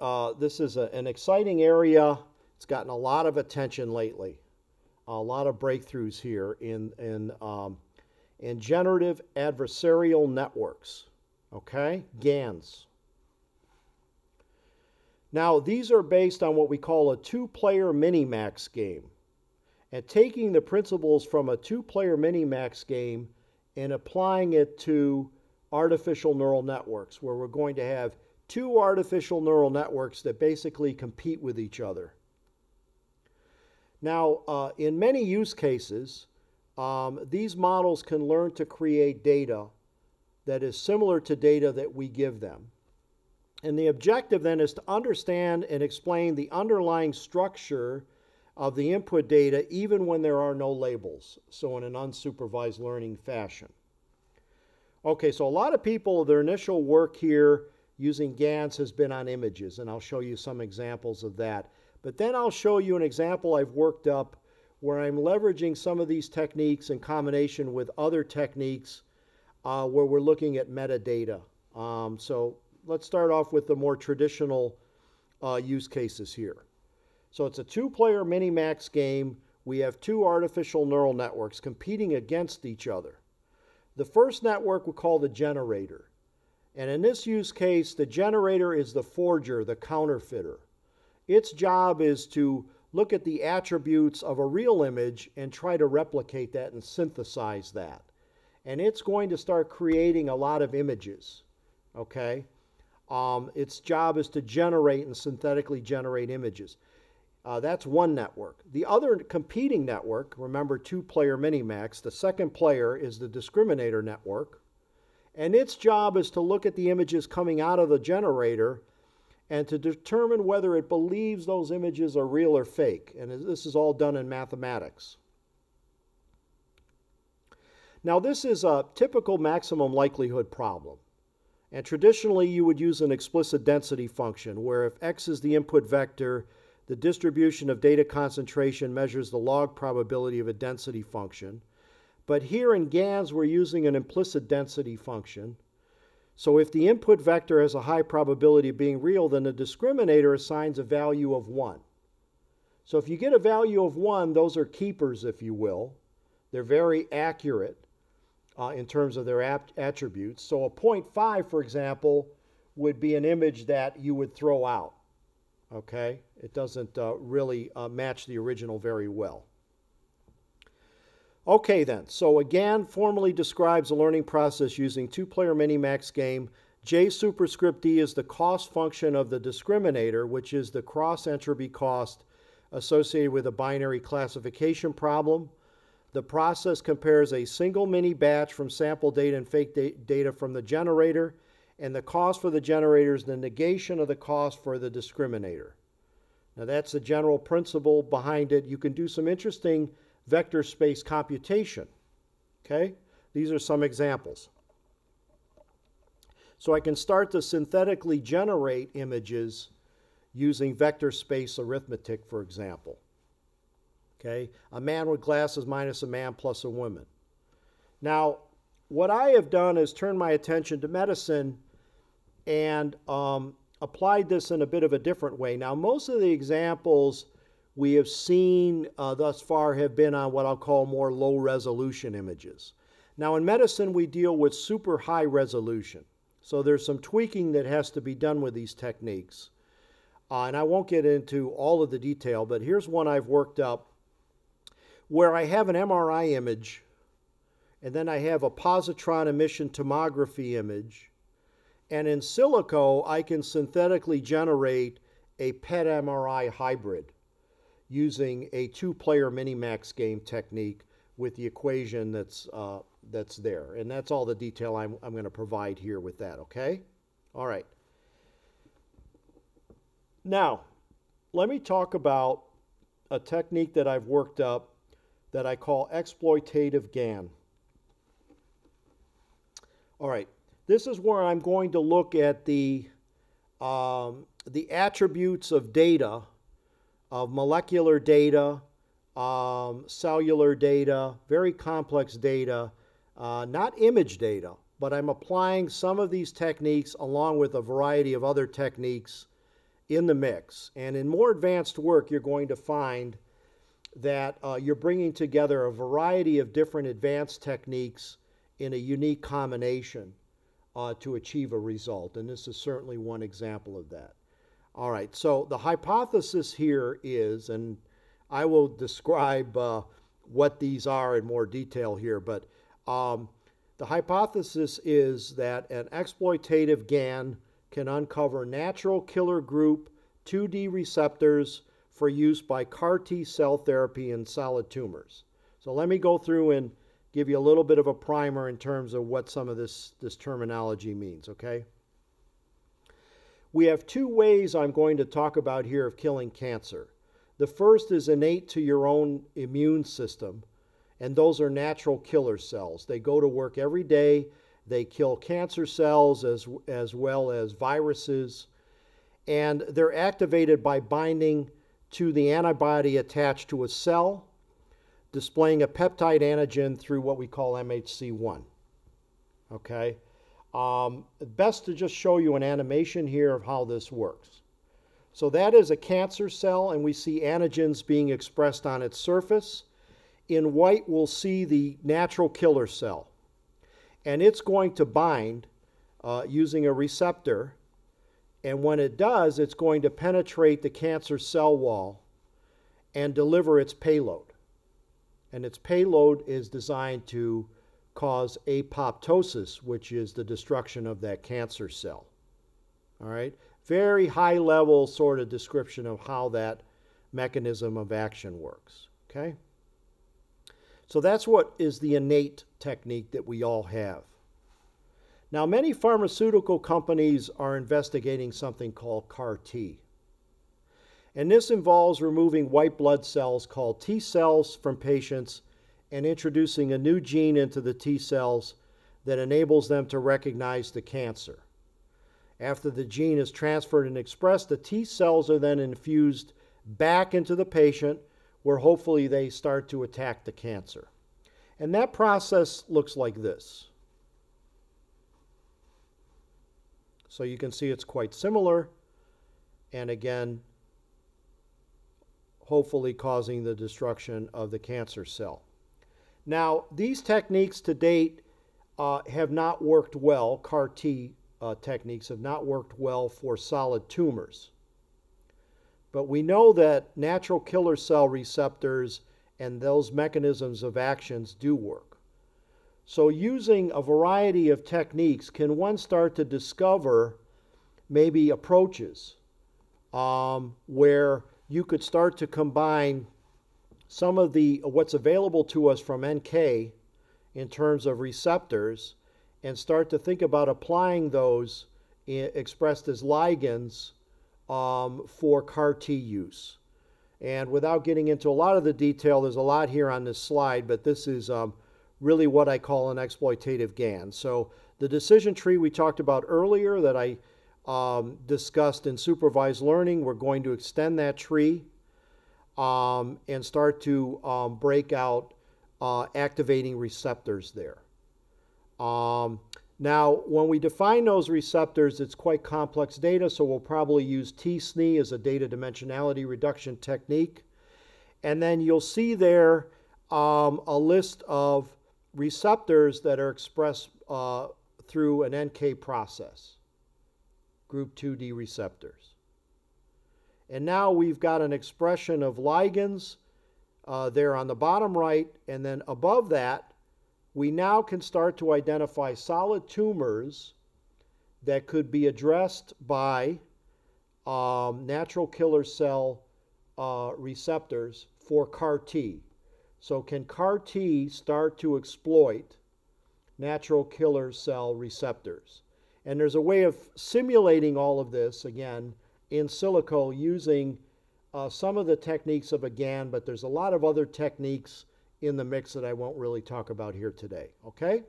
uh, this is a, an exciting area. It's gotten a lot of attention lately. A lot of breakthroughs here in, in, um, in generative adversarial networks. Okay? GANs. Now, these are based on what we call a two player Minimax game. And taking the principles from a two player Minimax game and applying it to artificial neural networks, where we're going to have two artificial neural networks that basically compete with each other. Now, uh, in many use cases, um, these models can learn to create data that is similar to data that we give them. And the objective then is to understand and explain the underlying structure of the input data even when there are no labels, so in an unsupervised learning fashion. Okay, so a lot of people, their initial work here using GANs has been on images, and I'll show you some examples of that. But then I'll show you an example I've worked up where I'm leveraging some of these techniques in combination with other techniques uh, where we're looking at metadata. Um, so let's start off with the more traditional uh, use cases here. So it's a two-player mini-max game. We have two artificial neural networks competing against each other. The first network we call the generator. And in this use case, the generator is the forger, the counterfeiter. Its job is to look at the attributes of a real image and try to replicate that and synthesize that. And it's going to start creating a lot of images, okay? Um, its job is to generate and synthetically generate images. Uh, that's one network. The other competing network, remember two player Minimax, the second player is the discriminator network. And its job is to look at the images coming out of the generator and to determine whether it believes those images are real or fake. And this is all done in mathematics. Now, this is a typical maximum likelihood problem. And traditionally, you would use an explicit density function where if x is the input vector, the distribution of data concentration measures the log probability of a density function. But here in GANs, we're using an implicit density function. So if the input vector has a high probability of being real, then the discriminator assigns a value of 1. So if you get a value of 1, those are keepers, if you will. They're very accurate uh, in terms of their attributes. So a 0.5, for example, would be an image that you would throw out. Okay? It doesn't uh, really uh, match the original very well. Okay, then. So a GAN, formally describes a learning process using two-player minimax game. J superscript D is the cost function of the discriminator, which is the cross-entropy cost associated with a binary classification problem. The process compares a single mini batch from sample data and fake da data from the generator, and the cost for the generator is the negation of the cost for the discriminator. Now that's the general principle behind it. You can do some interesting vector space computation. Okay? These are some examples. So I can start to synthetically generate images using vector space arithmetic, for example. Okay? A man with glasses minus a man plus a woman. Now, what I have done is turn my attention to medicine and um, applied this in a bit of a different way. Now, most of the examples we have seen uh, thus far have been on what I'll call more low resolution images. Now, in medicine, we deal with super high resolution. So there's some tweaking that has to be done with these techniques. Uh, and I won't get into all of the detail, but here's one I've worked up where I have an MRI image, and then I have a positron emission tomography image, and in silico, I can synthetically generate a PET MRI hybrid using a two player Minimax game technique with the equation that's, uh, that's there. And that's all the detail I'm, I'm going to provide here with that, okay? All right. Now, let me talk about a technique that I've worked up that I call exploitative GAN. All right, this is where I'm going to look at the, um, the attributes of data, of molecular data, um, cellular data, very complex data, uh, not image data, but I'm applying some of these techniques along with a variety of other techniques in the mix. And in more advanced work, you're going to find that uh, you're bringing together a variety of different advanced techniques in a unique combination uh, to achieve a result. And this is certainly one example of that. All right, so the hypothesis here is, and I will describe uh, what these are in more detail here, but um, the hypothesis is that an exploitative GAN can uncover natural killer group 2D receptors for use by CAR T cell therapy in solid tumors. So let me go through and give you a little bit of a primer in terms of what some of this, this terminology means, okay? We have two ways I'm going to talk about here of killing cancer. The first is innate to your own immune system, and those are natural killer cells. They go to work every day. They kill cancer cells as, as well as viruses, and they're activated by binding to the antibody attached to a cell, displaying a peptide antigen through what we call MHC1. Okay? Um, best to just show you an animation here of how this works. So that is a cancer cell, and we see antigens being expressed on its surface. In white, we'll see the natural killer cell. And it's going to bind uh, using a receptor and when it does, it's going to penetrate the cancer cell wall and deliver its payload. And its payload is designed to cause apoptosis, which is the destruction of that cancer cell. All right? Very high level sort of description of how that mechanism of action works. Okay? So that's what is the innate technique that we all have. Now, many pharmaceutical companies are investigating something called CAR T. And this involves removing white blood cells called T cells from patients and introducing a new gene into the T cells that enables them to recognize the cancer. After the gene is transferred and expressed, the T cells are then infused back into the patient where hopefully they start to attack the cancer. And that process looks like this. So you can see it's quite similar. And again, hopefully causing the destruction of the cancer cell. Now, these techniques to date uh, have not worked well, CAR T uh, techniques have not worked well for solid tumors. But we know that natural killer cell receptors and those mechanisms of actions do work. So, using a variety of techniques, can one start to discover maybe approaches um, where you could start to combine some of the what's available to us from NK in terms of receptors and start to think about applying those expressed as ligands um, for CAR T use. And without getting into a lot of the detail, there's a lot here on this slide, but this is um, really what I call an exploitative GAN. So the decision tree we talked about earlier that I um, discussed in supervised learning, we're going to extend that tree um, and start to um, break out uh, activating receptors there. Um, now, when we define those receptors, it's quite complex data, so we'll probably use T-SNE as a data dimensionality reduction technique. And then you'll see there um, a list of receptors that are expressed uh, through an NK process, group 2D receptors. And now we've got an expression of ligands uh, there on the bottom right, and then above that, we now can start to identify solid tumors that could be addressed by um, natural killer cell uh, receptors for CAR T. So, can CAR T start to exploit natural killer cell receptors? And there's a way of simulating all of this, again, in silico using uh, some of the techniques of a GAN, but there's a lot of other techniques in the mix that I won't really talk about here today. Okay?